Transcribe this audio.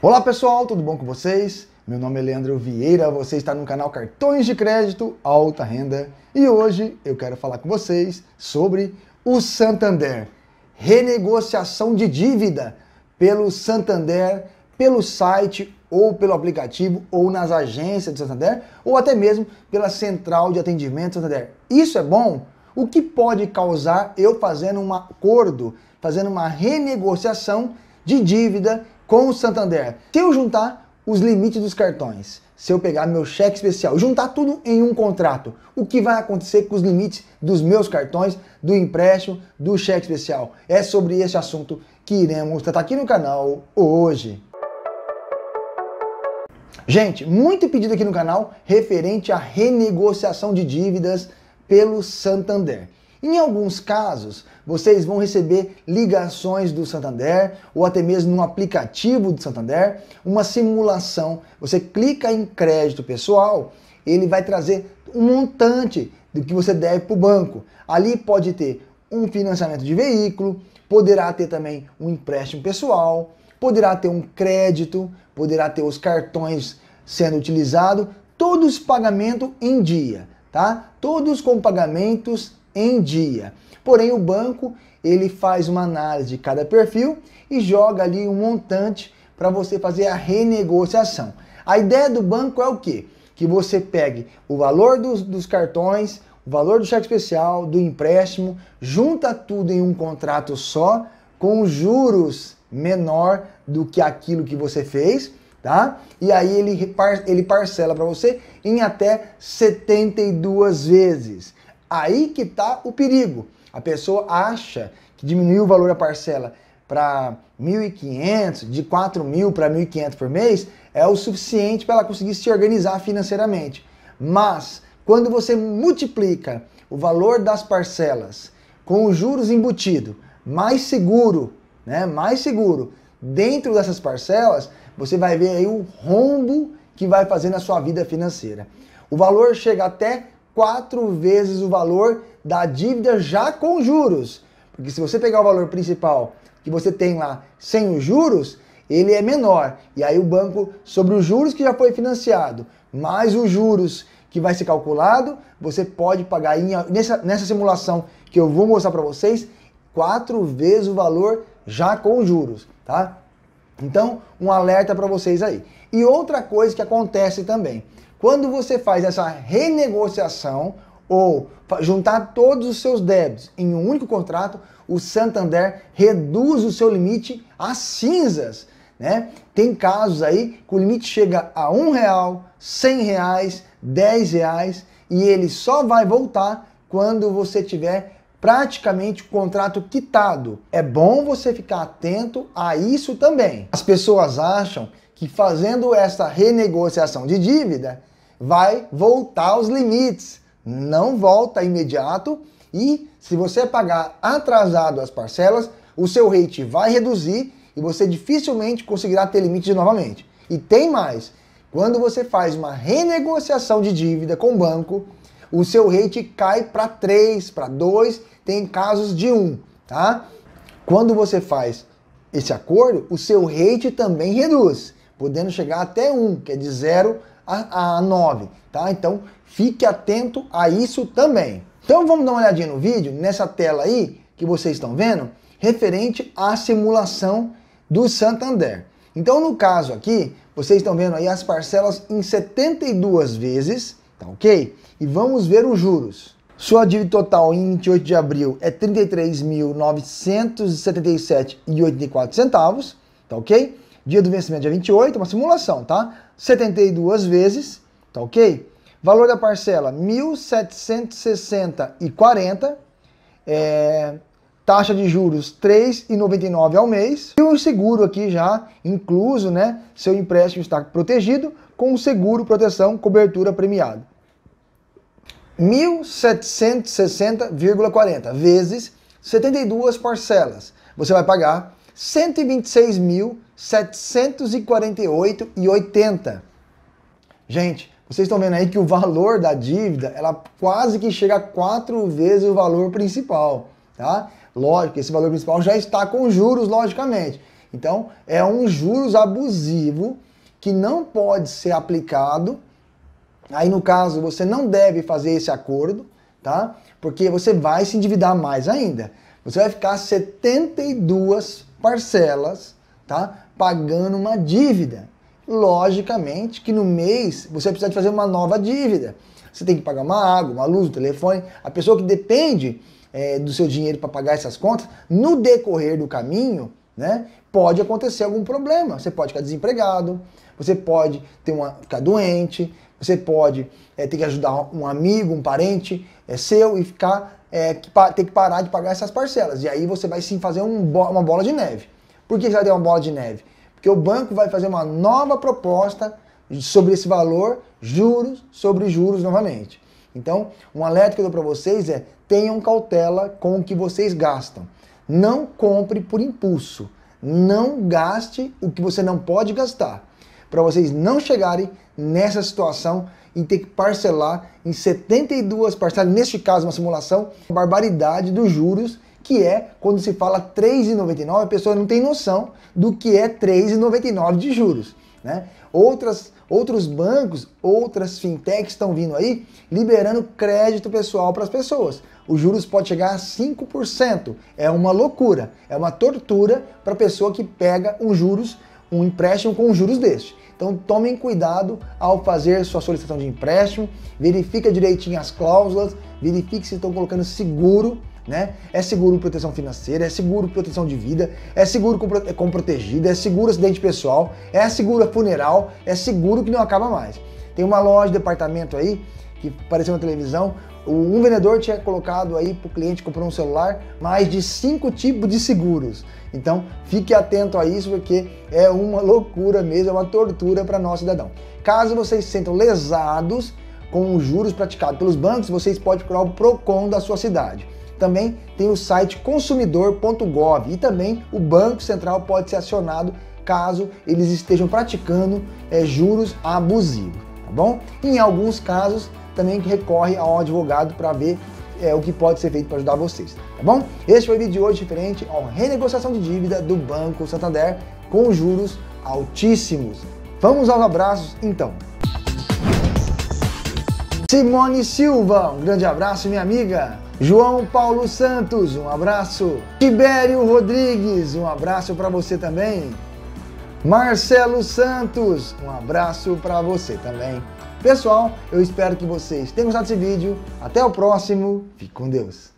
Olá pessoal, tudo bom com vocês? Meu nome é Leandro Vieira, você está no canal Cartões de Crédito Alta Renda e hoje eu quero falar com vocês sobre o Santander. Renegociação de dívida pelo Santander, pelo site ou pelo aplicativo ou nas agências do Santander ou até mesmo pela central de atendimento Santander. Isso é bom? O que pode causar eu fazendo um acordo, fazendo uma renegociação de dívida com o Santander. Se eu juntar os limites dos cartões, se eu pegar meu cheque especial, juntar tudo em um contrato, o que vai acontecer com os limites dos meus cartões, do empréstimo, do cheque especial? É sobre esse assunto que iremos tratar aqui no canal hoje. Gente, muito pedido aqui no canal referente à renegociação de dívidas pelo Santander. Em alguns casos, vocês vão receber ligações do Santander ou até mesmo no aplicativo do Santander, uma simulação. Você clica em crédito pessoal, ele vai trazer um montante do que você deve para o banco. Ali pode ter um financiamento de veículo, poderá ter também um empréstimo pessoal, poderá ter um crédito, poderá ter os cartões sendo utilizados, todos pagamento em dia, tá? Todos com pagamentos em dia. Porém, o banco ele faz uma análise de cada perfil e joga ali um montante para você fazer a renegociação. A ideia do banco é o quê? Que você pegue o valor dos, dos cartões, o valor do cheque especial, do empréstimo, junta tudo em um contrato só, com juros menor do que aquilo que você fez, tá? E aí ele, ele parcela para você em até 72 vezes. Aí que está o perigo. A pessoa acha que diminuiu o valor da parcela para 1.500, de 4.000 para 1.500 por mês, é o suficiente para ela conseguir se organizar financeiramente. Mas, quando você multiplica o valor das parcelas com os juros embutidos, mais seguro, né, mais seguro, dentro dessas parcelas, você vai ver aí o rombo que vai fazer na sua vida financeira. O valor chega até quatro vezes o valor da dívida já com juros. Porque se você pegar o valor principal que você tem lá sem os juros, ele é menor. E aí o banco, sobre os juros que já foi financiado, mais os juros que vai ser calculado, você pode pagar em, nessa, nessa simulação que eu vou mostrar para vocês, quatro vezes o valor já com juros, tá? Então, um alerta para vocês aí. E outra coisa que acontece também, quando você faz essa renegociação ou juntar todos os seus débitos em um único contrato, o Santander reduz o seu limite às cinzas. Né? Tem casos aí que o limite chega a um real, cem reais, dez reais e ele só vai voltar quando você tiver praticamente o contrato quitado. É bom você ficar atento a isso também. As pessoas acham que fazendo essa renegociação de dívida vai voltar aos limites. Não volta imediato e se você pagar atrasado as parcelas, o seu rate vai reduzir e você dificilmente conseguirá ter limite novamente. E tem mais, quando você faz uma renegociação de dívida com o banco, o seu rate cai para 3, para 2, tem casos de 1, tá? Quando você faz esse acordo, o seu rate também reduz, podendo chegar até 1, que é de 0 a, a 9, tá? Então fique atento a isso também. Então vamos dar uma olhadinha no vídeo, nessa tela aí que vocês estão vendo, referente à simulação do Santander. Então no caso aqui, vocês estão vendo aí as parcelas em 72 vezes, tá ok? E vamos ver os juros. Sua dívida total em 28 de abril é R$ 33.977,84 centavos, tá ok? Dia do vencimento dia 28, uma simulação, tá? 72 vezes, tá ok? Valor da parcela, 1.760,40. É, taxa de juros 3,99 ao mês. E o seguro aqui já incluso, né? Seu empréstimo está protegido com seguro, proteção, cobertura premiada. 1.760,40 vezes 72 parcelas. Você vai pagar 126.748,80. Gente, vocês estão vendo aí que o valor da dívida, ela quase que chega a quatro vezes o valor principal, tá? Lógico, esse valor principal já está com juros, logicamente. Então, é um juros abusivo que não pode ser aplicado. Aí, no caso, você não deve fazer esse acordo, tá? Porque você vai se endividar mais ainda. Você vai ficar 72 parcelas, tá? Pagando uma dívida. Logicamente que no mês você precisa de fazer uma nova dívida. Você tem que pagar uma água, uma luz, um telefone. A pessoa que depende é, do seu dinheiro para pagar essas contas, no decorrer do caminho, né, pode acontecer algum problema. Você pode ficar desempregado, você pode ter uma, ficar doente, você pode é, ter que ajudar um amigo, um parente é, seu e ficar é, que, ter que parar de pagar essas parcelas. E aí você vai sim fazer um, uma bola de neve. Por que você vai ter uma bola de neve? Porque o banco vai fazer uma nova proposta sobre esse valor, juros sobre juros novamente. Então, um alerta que eu dou para vocês é tenham cautela com o que vocês gastam. Não compre por impulso. Não gaste o que você não pode gastar. Para vocês não chegarem nessa situação e ter que parcelar em 72 parcelas, neste caso uma simulação, a barbaridade dos juros, que é quando se fala 3,99, a pessoa não tem noção do que é 3,99 de juros. Né? Outras, outros bancos, outras fintechs estão vindo aí liberando crédito pessoal para as pessoas. Os juros pode chegar a 5%. É uma loucura, é uma tortura para a pessoa que pega um juros, um empréstimo com juros deste. Então tomem cuidado ao fazer sua solicitação de empréstimo, verifica direitinho as cláusulas, verifique se estão colocando seguro né? É seguro proteção financeira, é seguro proteção de vida, é seguro com, com protegida, é seguro acidente pessoal, é seguro funeral, é seguro que não acaba mais. Tem uma loja de departamento aí que apareceu na televisão, um vendedor tinha colocado aí para o cliente comprar um celular mais de cinco tipos de seguros. Então fique atento a isso porque é uma loucura mesmo, é uma tortura para nós cidadão. Caso vocês se sentam lesados com os juros praticados pelos bancos, vocês podem procurar o PROCON da sua cidade. Também tem o site consumidor.gov e também o Banco Central pode ser acionado caso eles estejam praticando é, juros abusivos, tá bom? Em alguns casos também recorre ao advogado para ver é, o que pode ser feito para ajudar vocês, tá bom? Este foi o vídeo de hoje referente à renegociação de dívida do Banco Santander com juros altíssimos. Vamos aos abraços então. Simone Silva, um grande abraço, minha amiga. João Paulo Santos, um abraço. Tibério Rodrigues, um abraço para você também. Marcelo Santos, um abraço para você também. Pessoal, eu espero que vocês tenham gostado desse vídeo. Até o próximo. Fique com Deus.